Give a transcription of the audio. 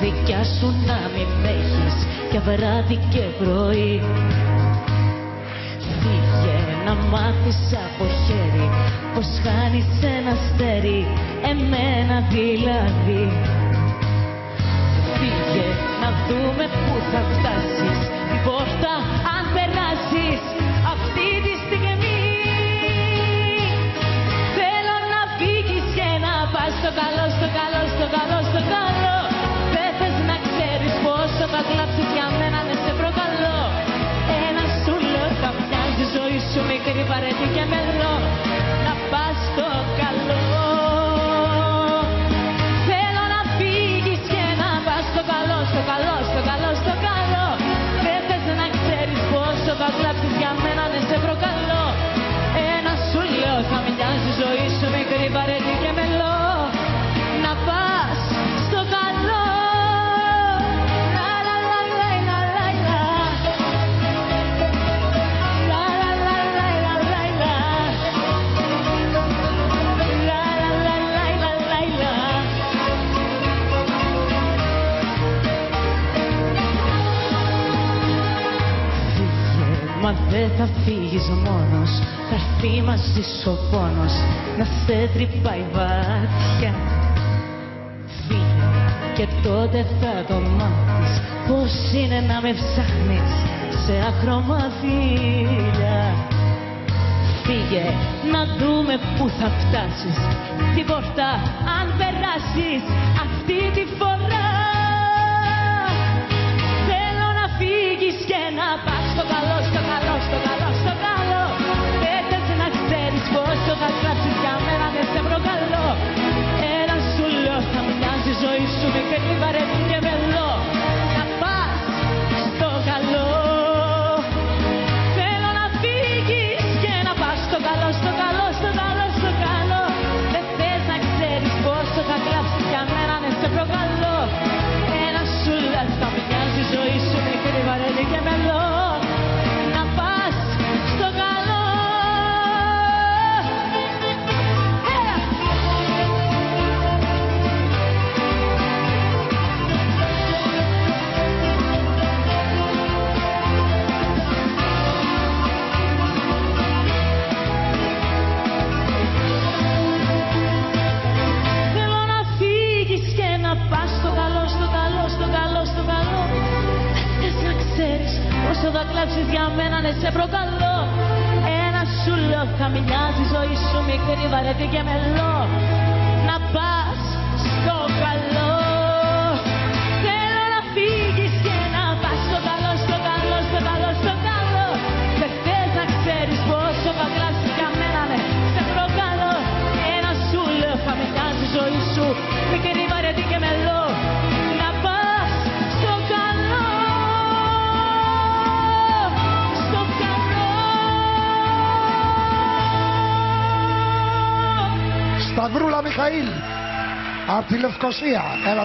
δικιά σου να μην με έχεις και βράδυ και πρωί. Φύγε να μάθεις από χέρι πως χάνεις ένα στέρι εμένα δηλαδή. σου μικρή βαρετή και με Μα δεν θα φύγεις μόνος Θα έρθει μαζί σου ο πόνος. Να σε τρυπάει βαθιά. Φύγε και τότε θα το μάθεις Πώς είναι να με ψάχνεις Σε ακρομαθήλια Φύγε να δούμε πού θα φτάσεις. Την πόρτα αν περάσεις Αυτή τη φορά έξω θα κλάψεις για μένα, ναι σε προκαλώ. Ένα σουλό λέω θα μοιάζει ζωή σου μικρή βαρετή και μελό. Να πας στο καλό. Σταυρούλα Μιχαήλ από τη Λευκοσία. Έλα